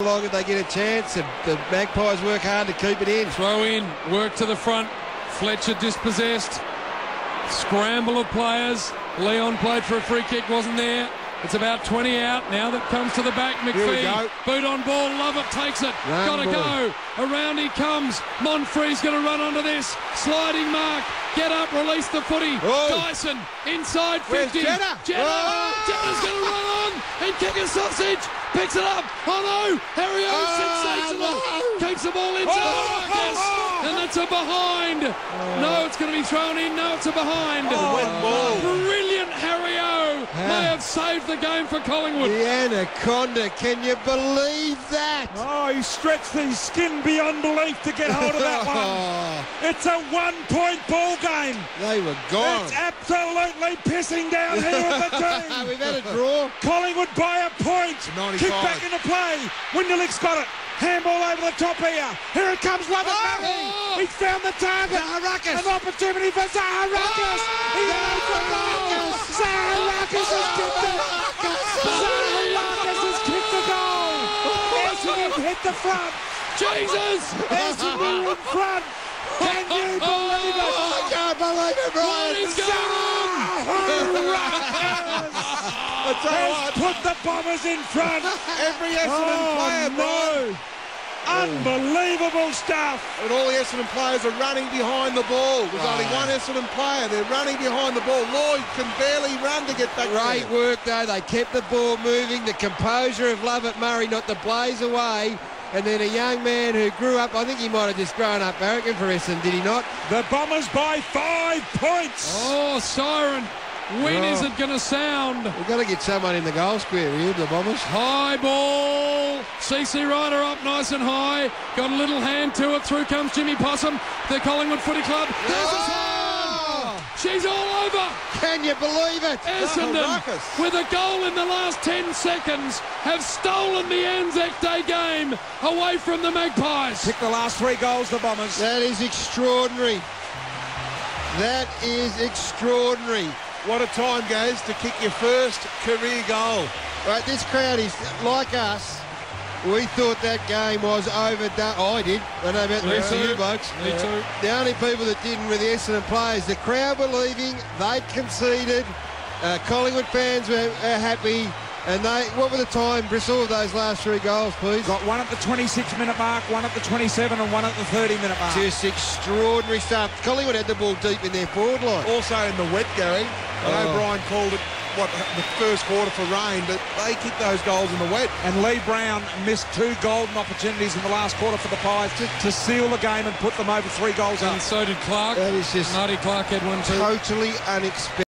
long if they get a chance. The, the Magpies work hard to keep it in. Throw in, work to the front. Fletcher dispossessed. Scramble of players. Leon played for a free kick, wasn't there. It's about 20 out now that comes to the back. McPhee, boot on ball, love it, takes it. Run Got to ball. go. Around he comes. Monfries going to run onto this. Sliding mark. Get up, release the footy. Oh. Dyson inside Where's 50. Jenner? Jenner. Oh. oh Jenner's going to run on and kick a sausage. Picks it up. Oh no. Harry O Oh, sensational. Keeps the ball inside. Oh. Marcus. Oh, oh. And that's a behind. No, it's going to be thrown in. No, it's oh, a oh, behind. Brilliant Harry O. May have saved the game for Collingwood. The Anaconda, can you believe that? Oh, he stretched his skin beyond belief to get hold of that one. Oh, It's a one-point ball game. they were gone. It's absolutely pissing down here at the team. We've had a draw. Collingwood by a point. 95. Kick back into play. Winderlich's got it. Handball over the top here. Here it comes, Lovett Oh! Murray. He's found the target. Zaharakis. An opportunity for Zaharakis. He goes for Zaharakis. Zaharakis has kicked it. Zaharakis has kicked the goal. Essendon hit the front. Jesus! Essendon in front. Can you believe it? I can't believe it, What Brian. is going on? Zaharakis has put the Bombers in front. Every Essendon oh, player, Brian, no. Unbelievable stuff. and all the Essendon players are running behind the ball. There's only Wow. one Essendon player. They're running behind the ball. Lloyd can barely run to get back Great there. work, though. They kept the ball moving. The composure of Lovett Murray not to blaze away. And then a young man who grew up, I think he might have just grown up Barracan for Essendon, did he not? The Bombers by five points. Oh, siren. When is Oh. it going to sound? We've got to get someone in the goal square here, the Bombers. High ball. CC Ryder up nice and high. Got a little hand to it. Through comes Jimmy Possum. The Collingwood Footy Club. There's a Oh! She's all over. Can you believe it? Essendon, with a goal in the last 10 seconds, have stolen the Anzac Day game away from the Magpies. Pick the last three goals, the Bombers. That is extraordinary. That is extraordinary. What a time, guys, to kick your first career goal. Right, this crowd is like us. We thought that game was overdone. Oh, I did. I know about the Me rest of you blokes. Me too. The only people that didn't were the Essendon players. The crowd were leaving. They'd conceded. Uh, Collingwood fans were uh, happy. And they, what were the time, Bristol, of those last three goals, please? Got one at the 26 minute mark, one at the 27, and one at the 30 minute mark. Just extraordinary stuff. Collingwood had the ball deep in their forward line. Also in the wet, Gary. I know Oh. Brian called it what the first quarter for rain, but they kicked those goals in the wet. And Leigh Brown missed two golden opportunities in the last quarter for the Pies to, to seal the game and put them over three goals up. And so did Clarke. That is just Marty Clarke had one too. totally unexpected.